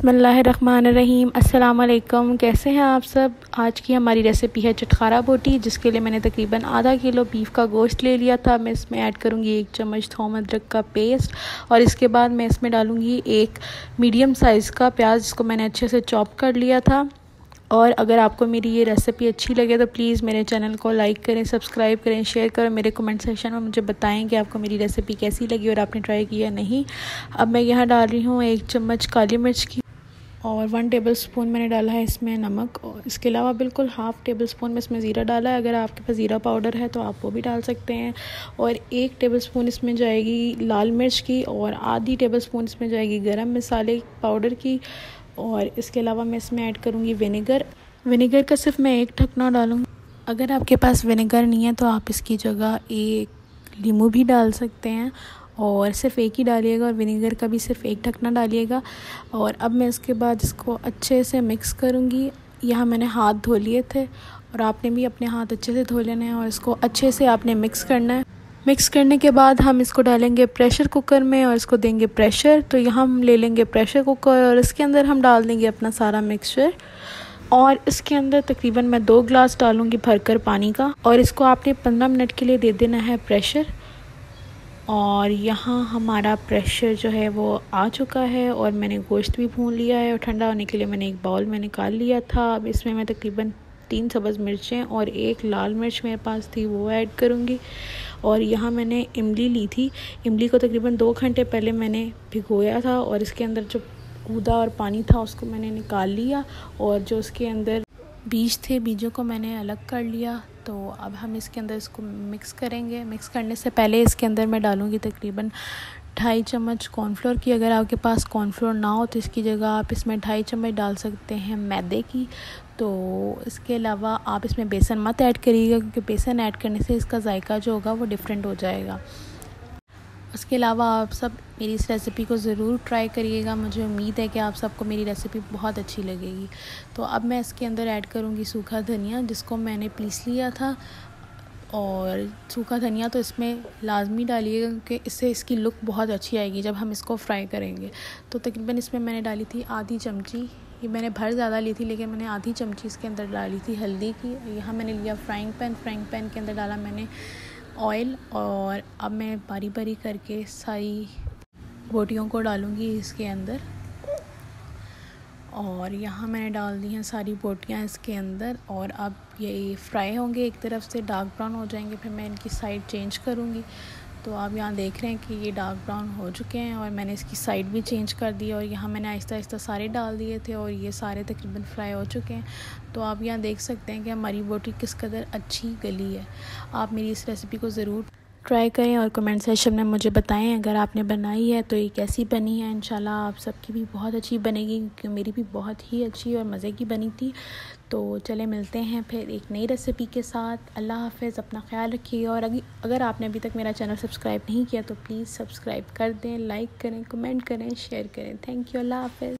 बसमीम अल्लाम कैसे हैं आप सब? आज की हमारी रेसिपी है चटखारा बोटी, जिसके लिए मैंने तकरीबन आधा किलो बीफ का गोश्त ले लिया था। मैं इसमें ऐड करूँगी एक चम्मच थोम अदरक का पेस्ट और इसके बाद मैं इसमें डालूँगी एक मीडियम साइज़ का प्याज, जिसको मैंने अच्छे से चॉप कर लिया था। और अगर आपको मेरी ये रेसिपी अच्छी लगे तो प्लीज़ मेरे चैनल को लाइक करें सब्सक्राइब करें शेयर करें मेरे कमेंट सेक्शन में मुझे बताएँ कि आपको मेरी रेसिपी कैसी लगी और आपने ट्राई किया नहीं। अब मैं यहाँ डाल रही हूँ एक चम्मच काली मिर्च की। और वन टेबल स्पून मैंने डाला है इसमें नमक और इसके अलावा बिल्कुल हाफ़ टेबल स्पून में इसमें ज़ीरा डाला है। अगर आपके पास ज़ीरा पाउडर है तो आप वो भी डाल सकते हैं। और एक टेबल स्पून इसमें जाएगी लाल मिर्च की और आधी टेबल स्पून इसमें जाएगी गर्म मसाले पाउडर की। और इसके अलावा मैं इसमें ऐड करूँगी विनेगर विनेगर का सिर्फ़ मैं एक ढकना डालूँगी। अगर आपके पास विनेगर नहीं है तो आप इसकी जगह एक लीमू भी डाल सकते हैं। और सिर्फ़ एक ही डालिएगा और विनेगर का भी सिर्फ़ एक ढकना डालिएगा। और अब मैं इसके बाद इसको अच्छे से मिक्स करूँगी। यहाँ मैंने हाथ धो लिए थे और आपने भी अपने हाथ अच्छे से धो लेने हैं और इसको अच्छे से आपने मिक्स करना है। मिक्स करने के बाद हम इसको डालेंगे प्रेशर कुकर में और इसको देंगे प्रेशर तो यहाँ हम ले लेंगे प्रेशर कुकर और इसके अंदर हम डाल देंगे अपना सारा मिक्सचर और इसके अंदर तकरीबन मैं दो ग्लास डालूँगी भरकर पानी का। और इसको आपने पंद्रह मिनट के लिए दे देना है प्रेशर और यहाँ हमारा प्रेशर जो है वो आ चुका है और मैंने गोश्त भी भून लिया है और ठंडा होने के लिए मैंने एक बाउल में निकाल लिया था। अब इसमें मैं तकरीबन तीन सब्ज़ मिर्चें और एक लाल मिर्च मेरे पास थी, वो ऐड करूँगी। और यहाँ मैंने इमली ली थी। इमली को तकरीबन दो घंटे पहले मैंने भिगोया था और इसके अंदर जो कूदा और पानी था उसको मैंने निकाल लिया और जो उसके अंदर बीज थे, बीजों को मैंने अलग कर लिया। तो अब हम इसके अंदर इसको मिक्स करेंगे। मिक्स करने से पहले इसके अंदर मैं डालूँगी तकरीबन ढाई चम्मच कॉर्नफ्लोर की। अगर आपके पास कॉर्नफ्लोर ना हो तो इसकी जगह आप इसमें ढाई चम्मच डाल सकते हैं मैदे की। तो इसके अलावा आप इसमें बेसन मत ऐड करिएगा, क्योंकि बेसन ऐड करने से इसका जायका जो होगा वो डिफरेंट हो जाएगा। उसके अलावा आप सब मेरी इस रेसिपी को ज़रूर ट्राई करिएगा। मुझे उम्मीद है कि आप सबको मेरी रेसिपी बहुत अच्छी लगेगी। तो अब मैं इसके अंदर ऐड करूँगी सूखा धनिया, जिसको मैंने पीस लिया था। और सूखा धनिया तो इसमें लाजमी डालिएगा, क्योंकि इससे इसकी लुक बहुत अच्छी आएगी जब हम इसको फ्राई करेंगे। तो तकरीबन इसमें मैंने डाली थी आधी चमची। ये मैंने भर ज़्यादा ली थी, लेकिन मैंने आधी चमची इसके अंदर डाली थी हल्दी की। यहाँ मैंने लिया फ्राइंग पैन फ्राइंग पैन के अंदर डाला मैंने ऑयल और अब मैं बारी बारी करके सारी बोटियों को डालूँगी इसके अंदर। और यहाँ मैंने डाल दी हैं सारी बोटियाँ इसके अंदर और अब ये फ्राई होंगे एक तरफ़ से, डार्क ब्राउन हो जाएँगे, फिर मैं इनकी साइड चेंज करूँगी। तो आप यहाँ देख रहे हैं कि ये डार्क ब्राउन हो चुके हैं और मैंने इसकी साइड भी चेंज कर दी और यहाँ मैंने आहिस्ता आहिस्ता सारे डाल दिए थे और ये सारे तकरीबन फ्राई हो चुके हैं। तो आप यहाँ देख सकते हैं कि हमारी बोटी किस कदर अच्छी गली है। आप मेरी इस रेसिपी को ज़रूर ट्राई करें और कमेंट सेशन में मुझे बताएँ, अगर आपने बनाई है तो ये कैसी बनी है। इंशाल्लाह आप सबकी भी बहुत अच्छी बनेगी, क्योंकि मेरी भी बहुत ही अच्छी और मज़े की बनी थी। तो चले, मिलते हैं फिर एक नई रेसिपी के साथ। अल्लाह हाफ़ अपना ख्याल रखिए और अगर आपने अभी तक मेरा चैनल सब्सक्राइब नहीं किया तो प्लीज़ सब्सक्राइब कर दें, लाइक करें, कमेंट करें, शेयर करें। Thank you, Allah half